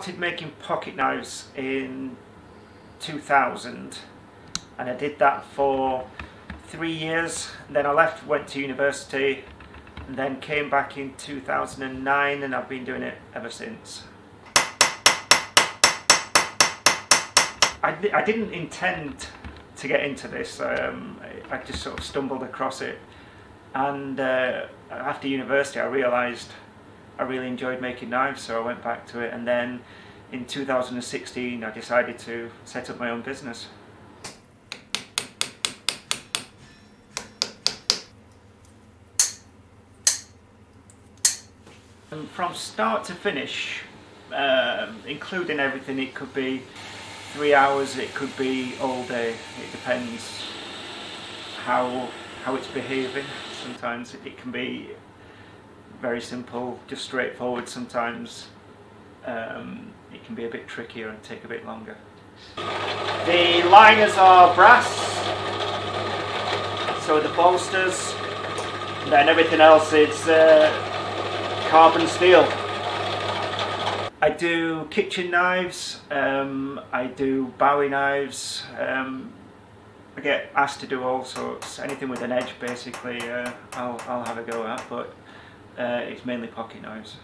started making pocket knives in 2000 and I did that for three years then I left went to university and then came back in 2009 and I've been doing it ever since. I, I didn't intend to get into this, um, I, just sort of stumbled across it and uh, after university I realised I really enjoyed making knives so I went back to it and then in 2016 I decided to set up my own business. And from start to finish, um, including everything, it could be three hours, it could be all day, it depends how, how it's behaving. Sometimes it can be very simple, just straightforward. Sometimes um, it can be a bit trickier and take a bit longer. The liners are brass, so the bolsters, then everything else is uh, carbon steel. I do kitchen knives, um, I do bowie knives, um, I get asked to do all sorts, anything with an edge basically uh, I'll, I'll have a go at, but uh, it's mainly pocket knives.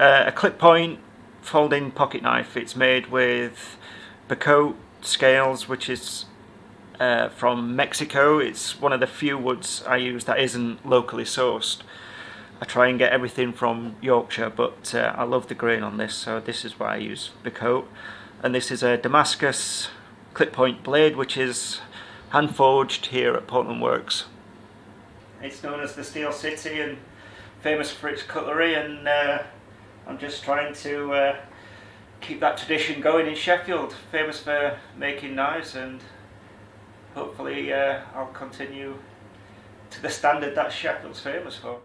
Uh, a clip point folding pocket knife. It's made with Bocote scales, which is uh, from Mexico. It's one of the few woods I use that isn't locally sourced. I try and get everything from Yorkshire, but uh, I love the grain on this, so this is why I use Bocote. And this is a Damascus clip point blade, which is hand forged here at Portland Works. It's known as the Steel City and famous for its cutlery, and uh, I'm just trying to uh, keep that tradition going in Sheffield, famous for making knives, and hopefully uh, I'll continue to the standard that Sheffield's famous for.